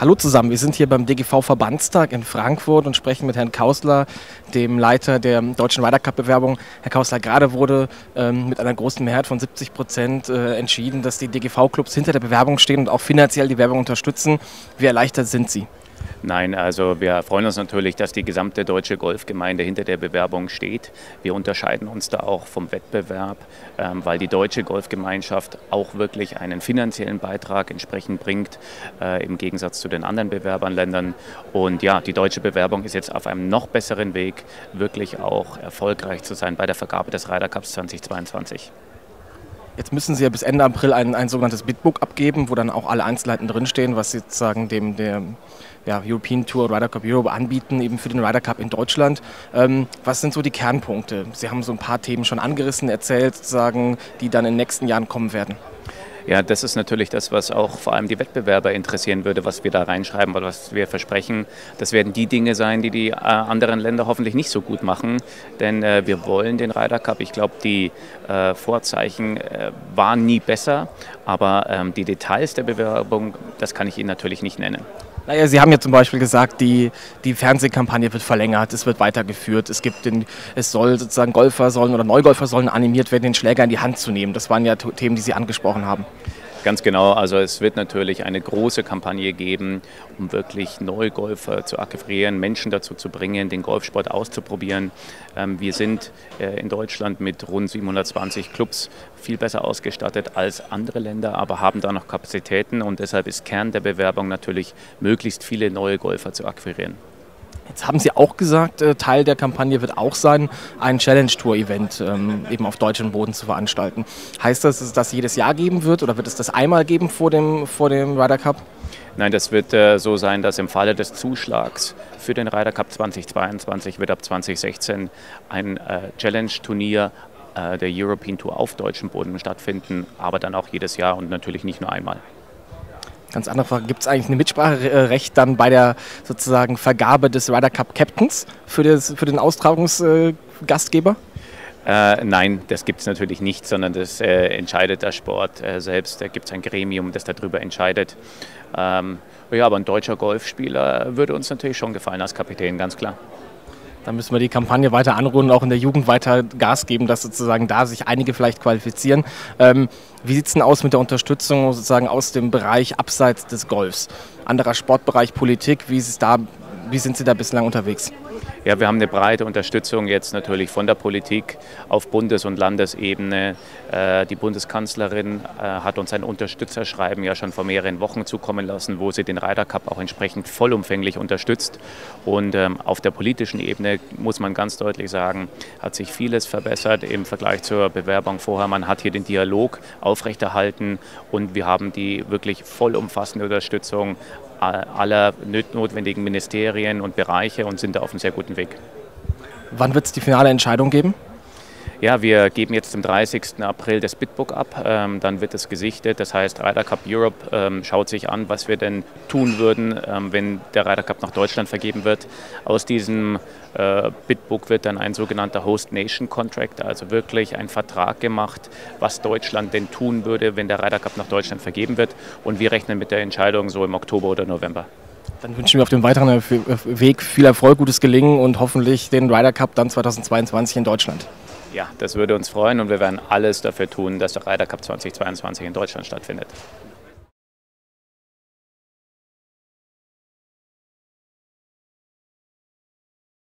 Hallo zusammen, wir sind hier beim DGV-Verbandstag in Frankfurt und sprechen mit Herrn Kausler, dem Leiter der deutschen Ryder Cup-Bewerbung. Herr Kausler, gerade wurde ähm, mit einer großen Mehrheit von 70 Prozent äh, entschieden, dass die DGV-Clubs hinter der Bewerbung stehen und auch finanziell die Werbung unterstützen. Wie erleichtert sind Sie? Nein, also wir freuen uns natürlich, dass die gesamte deutsche Golfgemeinde hinter der Bewerbung steht. Wir unterscheiden uns da auch vom Wettbewerb, ähm, weil die deutsche Golfgemeinschaft auch wirklich einen finanziellen Beitrag entsprechend bringt, äh, im Gegensatz zu den anderen Bewerberländern. Und ja, die deutsche Bewerbung ist jetzt auf einem noch besseren Weg, wirklich auch erfolgreich zu sein bei der Vergabe des Ryder Cups 2022. Jetzt müssen Sie ja bis Ende April ein, ein sogenanntes Bitbook abgeben, wo dann auch alle Einzelheiten drinstehen, was Sie sozusagen dem der ja, European Tour Ryder Cup Europe anbieten, eben für den Ryder Cup in Deutschland. Ähm, was sind so die Kernpunkte? Sie haben so ein paar Themen schon angerissen, erzählt, sozusagen, die dann in den nächsten Jahren kommen werden. Ja, das ist natürlich das, was auch vor allem die Wettbewerber interessieren würde, was wir da reinschreiben oder was wir versprechen. Das werden die Dinge sein, die die äh, anderen Länder hoffentlich nicht so gut machen, denn äh, wir wollen den Ryder Cup. Ich glaube, die äh, Vorzeichen äh, waren nie besser, aber ähm, die Details der Bewerbung, das kann ich Ihnen natürlich nicht nennen. Naja, Sie haben ja zum Beispiel gesagt, die, die Fernsehkampagne wird verlängert, es wird weitergeführt. Es gibt den, es soll sozusagen Golfer sollen oder Neugolfer sollen animiert werden, den Schläger in die Hand zu nehmen. Das waren ja Themen, die Sie angesprochen haben. Ganz genau, also es wird natürlich eine große Kampagne geben, um wirklich Neugolfer zu akquirieren, Menschen dazu zu bringen, den Golfsport auszuprobieren. Ähm, wir sind äh, in Deutschland mit rund 720 Clubs viel besser ausgestattet als andere Länder, aber haben da noch Kapazitäten und deshalb ist Kern der Bewerbung natürlich, möglichst viele neue Golfer zu akquirieren. Jetzt haben Sie auch gesagt, äh, Teil der Kampagne wird auch sein, ein Challenge Tour Event ähm, eben auf deutschem Boden zu veranstalten. Heißt das, dass es das jedes Jahr geben wird oder wird es das einmal geben vor dem, vor dem Ryder Cup? Nein, das wird äh, so sein, dass im Falle des Zuschlags für den Ryder Cup 2022 wird ab 2016 ein äh, Challenge-Turnier äh, der European Tour auf deutschem Boden stattfinden, aber dann auch jedes Jahr und natürlich nicht nur einmal. Ganz andere Frage, gibt es eigentlich ein Mitspracherecht dann bei der sozusagen Vergabe des Ryder Cup Captains für, das, für den Austragungsgastgeber? Äh, nein, das gibt es natürlich nicht, sondern das äh, entscheidet der Sport äh, selbst. Da gibt es ein Gremium, das darüber entscheidet. Ähm, ja, aber ein deutscher Golfspieler würde uns natürlich schon gefallen als Kapitän, ganz klar. Dann müssen wir die Kampagne weiter anrunden, auch in der Jugend weiter Gas geben, dass sozusagen da sich einige vielleicht qualifizieren. Ähm, wie sieht es denn aus mit der Unterstützung sozusagen aus dem Bereich abseits des Golfs? Anderer Sportbereich, Politik, wie, ist es da, wie sind Sie da bislang unterwegs? Ja, wir haben eine breite Unterstützung jetzt natürlich von der Politik auf Bundes- und Landesebene. Äh, die Bundeskanzlerin äh, hat uns ein Unterstützerschreiben ja schon vor mehreren Wochen zukommen lassen, wo sie den Ryder Cup auch entsprechend vollumfänglich unterstützt. Und ähm, auf der politischen Ebene muss man ganz deutlich sagen, hat sich vieles verbessert im Vergleich zur Bewerbung vorher. Man hat hier den Dialog aufrechterhalten und wir haben die wirklich vollumfassende Unterstützung aller notwendigen Ministerien und Bereiche und sind da auf einem sehr guten Weg. Wann wird es die finale Entscheidung geben? Ja, wir geben jetzt am 30. April das Bitbook ab. Ähm, dann wird es gesichtet. Das heißt, Ryder Cup Europe ähm, schaut sich an, was wir denn tun würden, ähm, wenn der Ryder Cup nach Deutschland vergeben wird. Aus diesem äh, Bitbook wird dann ein sogenannter Host Nation Contract, also wirklich ein Vertrag gemacht, was Deutschland denn tun würde, wenn der Ryder Cup nach Deutschland vergeben wird. Und wir rechnen mit der Entscheidung so im Oktober oder November. Dann wünschen wir auf dem weiteren Weg viel Erfolg, gutes Gelingen und hoffentlich den Ryder Cup dann 2022 in Deutschland. Ja, das würde uns freuen und wir werden alles dafür tun, dass der Ryder Cup 2022 in Deutschland stattfindet.